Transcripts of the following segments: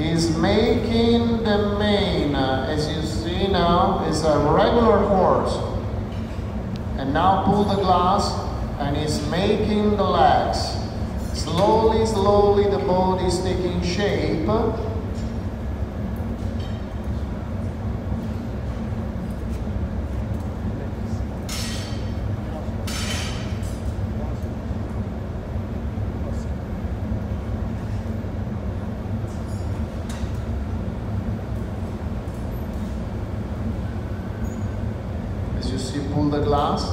is making the mane. Uh, as you see now, is a regular horse. And now pull the glass and is making the legs. Slowly, slowly the body is taking shape. You pull the glass.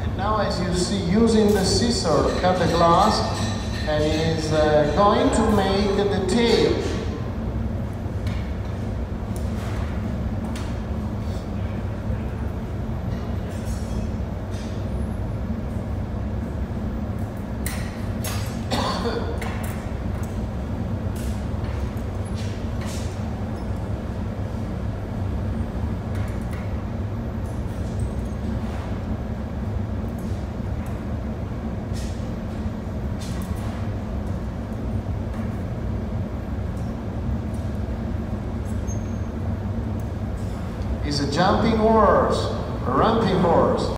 And now as you see, using the scissor, cut the glass and is uh, going to make the tail. Is a jumping horse, a ramping horse.